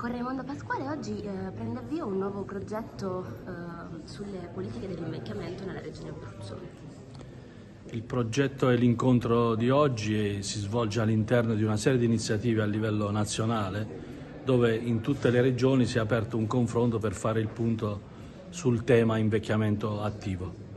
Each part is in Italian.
Con Raimondo Pasquale oggi eh, prende avvio un nuovo progetto eh, sulle politiche dell'invecchiamento nella regione Abruzzo. Il progetto è l'incontro di oggi e si svolge all'interno di una serie di iniziative a livello nazionale dove in tutte le regioni si è aperto un confronto per fare il punto sul tema invecchiamento attivo.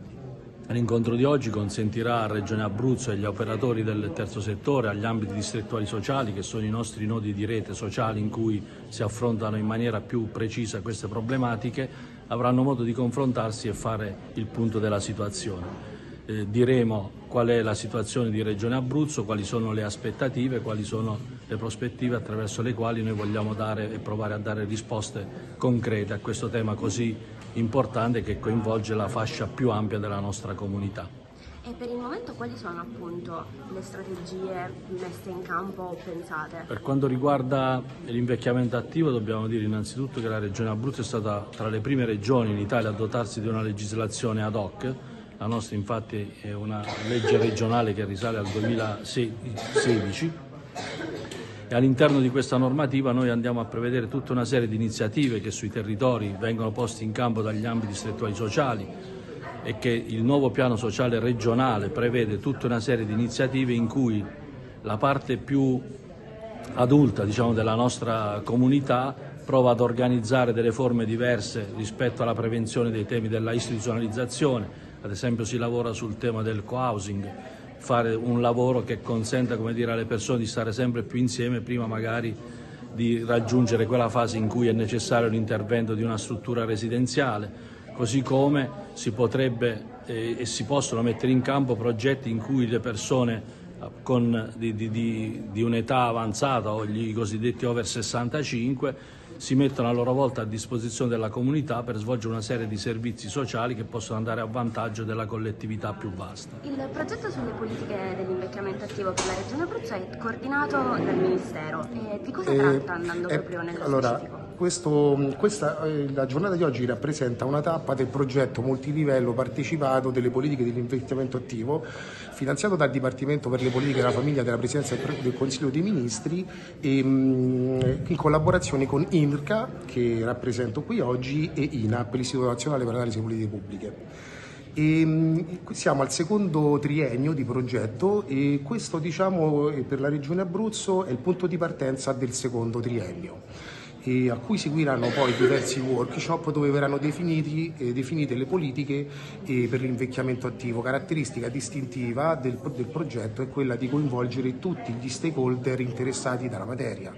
L'incontro di oggi consentirà a Regione Abruzzo e agli operatori del terzo settore, agli ambiti distrettuali sociali, che sono i nostri nodi di rete sociali in cui si affrontano in maniera più precisa queste problematiche, avranno modo di confrontarsi e fare il punto della situazione. Eh, diremo qual è la situazione di Regione Abruzzo, quali sono le aspettative, quali sono le prospettive attraverso le quali noi vogliamo dare e provare a dare risposte concrete a questo tema così importante che coinvolge la fascia più ampia della nostra comunità. E per il momento quali sono appunto le strategie messe in campo o pensate? Per quanto riguarda l'invecchiamento attivo dobbiamo dire innanzitutto che la Regione Abruzzo è stata tra le prime regioni in Italia a dotarsi di una legislazione ad hoc. La nostra infatti è una legge regionale che risale al 2016 e all'interno di questa normativa noi andiamo a prevedere tutta una serie di iniziative che sui territori vengono poste in campo dagli ambiti distrettuali sociali e che il nuovo piano sociale regionale prevede tutta una serie di iniziative in cui la parte più adulta diciamo, della nostra comunità prova ad organizzare delle forme diverse rispetto alla prevenzione dei temi della istituzionalizzazione, ad esempio si lavora sul tema del co-housing, fare un lavoro che consenta dire, alle persone di stare sempre più insieme prima magari di raggiungere quella fase in cui è necessario l'intervento di una struttura residenziale, così come si potrebbe eh, e si possono mettere in campo progetti in cui le persone eh, con, di, di, di un'età avanzata o gli cosiddetti over 65 si mettono a loro volta a disposizione della comunità per svolgere una serie di servizi sociali che possono andare a vantaggio della collettività più vasta. Il progetto sulle politiche dell'invecchiamento attivo per la Regione Abruzzo è coordinato dal Ministero. E di cosa eh, tratta andando eh, proprio nello allora, specifico? Questo, questa, eh, la giornata di oggi rappresenta una tappa del progetto multilivello partecipato delle politiche dell'investimento attivo, finanziato dal Dipartimento per le politiche della famiglia della Presidenza del Consiglio dei Ministri e, mm, in collaborazione con INRCA, che rappresento qui oggi, e INAP, l'Istituto Nazionale per l'Analisi Politiche Pubbliche. E mm, siamo al secondo triennio di progetto e questo diciamo, per la Regione Abruzzo è il punto di partenza del secondo triennio e a cui seguiranno poi diversi workshop dove verranno definiti, eh, definite le politiche eh, per l'invecchiamento attivo. Caratteristica distintiva del, del progetto è quella di coinvolgere tutti gli stakeholder interessati dalla materia,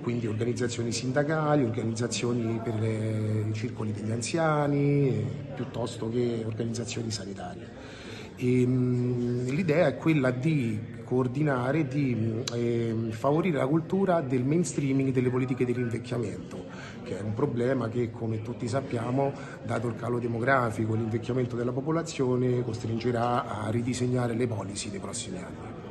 quindi organizzazioni sindacali, organizzazioni per i circoli degli anziani, eh, piuttosto che organizzazioni sanitarie. Ehm, l'idea è quella di coordinare, di eh, favorire la cultura del mainstreaming delle politiche dell'invecchiamento, che è un problema che, come tutti sappiamo, dato il calo demografico e l'invecchiamento della popolazione, costringerà a ridisegnare le policy dei prossimi anni.